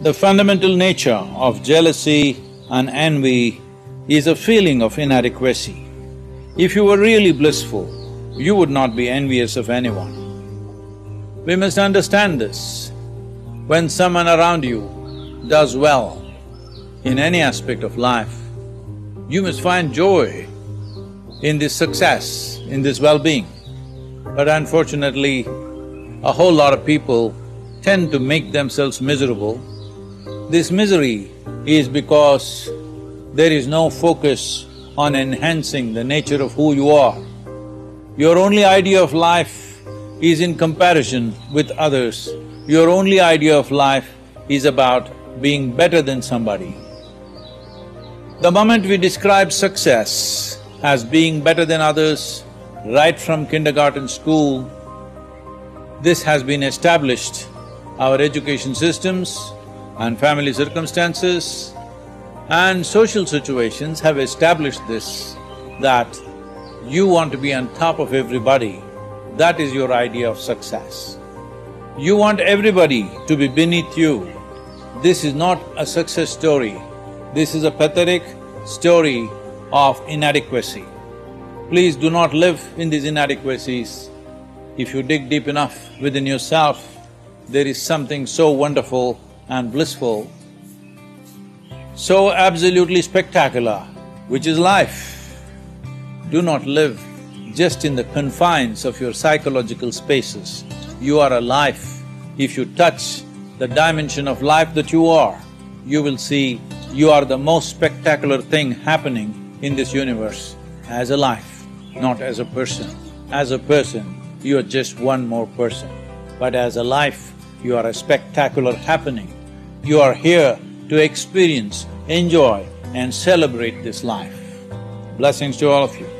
The fundamental nature of jealousy and envy is a feeling of inadequacy. If you were really blissful, you would not be envious of anyone. We must understand this. When someone around you does well in any aspect of life, you must find joy in this success, in this well-being. But unfortunately, a whole lot of people tend to make themselves miserable. This misery is because there is no focus on enhancing the nature of who you are. Your only idea of life is in comparison with others. Your only idea of life is about being better than somebody. The moment we describe success as being better than others, right from kindergarten school, this has been established. Our education systems and family circumstances and social situations have established this, that you want to be on top of everybody, that is your idea of success. You want everybody to be beneath you. This is not a success story, this is a pathetic story of inadequacy. Please do not live in these inadequacies. If you dig deep enough within yourself, there is something so wonderful and blissful so absolutely spectacular, which is life. Do not live just in the confines of your psychological spaces. You are alive. If you touch the dimension of life that you are, you will see you are the most spectacular thing happening in this universe as a life, not as a person. As a person, you are just one more person. But as a life, you are a spectacular happening. You are here to experience, enjoy and celebrate this life. Blessings to all of you.